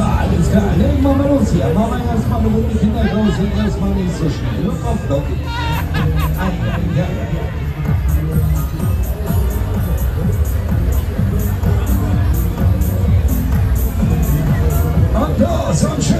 Alles klar. Legen wir mal los hier. Machen wir erstmal eine Runde Kindergroß. Sind erstmal nicht so schnell. Und los und tschüss.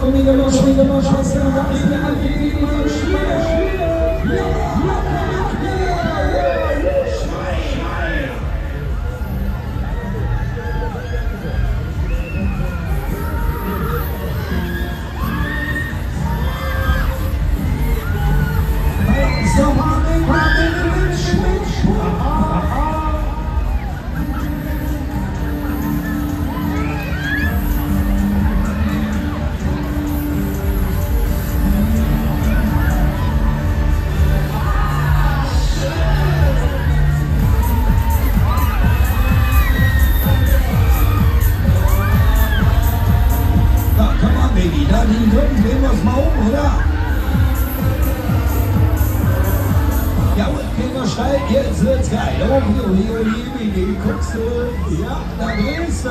Domingos, Domingos, Domingos, Domingos, Domingos, Domingos, Baby, da drehen wir es mal um, oder? Jawohl, wir steil, jetzt wird's geil. Oh, Oli, Oli, Oli, guckst du? Ja, da drehst du.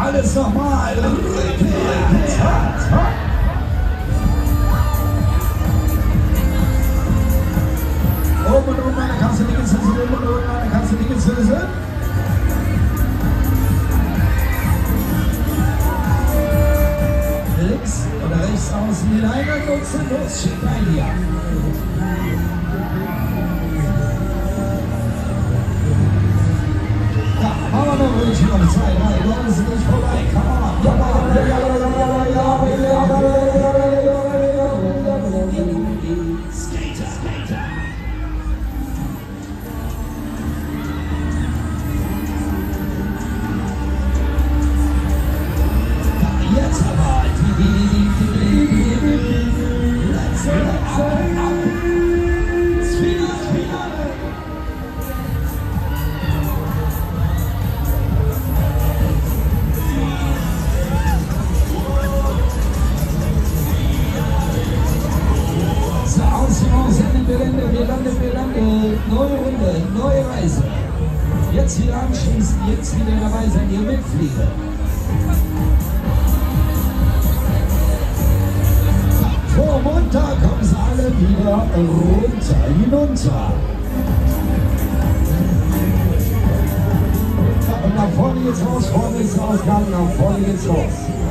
Alles nochmal. Hart, hart. Oben und がごつのシバリワロの Neue Reise. Jetzt wieder anschließen, jetzt wieder dabei sein, ihr Mitflieger. Vor Montag kommen sie alle wieder runter, hinunter. Und nach vorne geht's raus, vorne geht's raus, nach vorne geht's raus.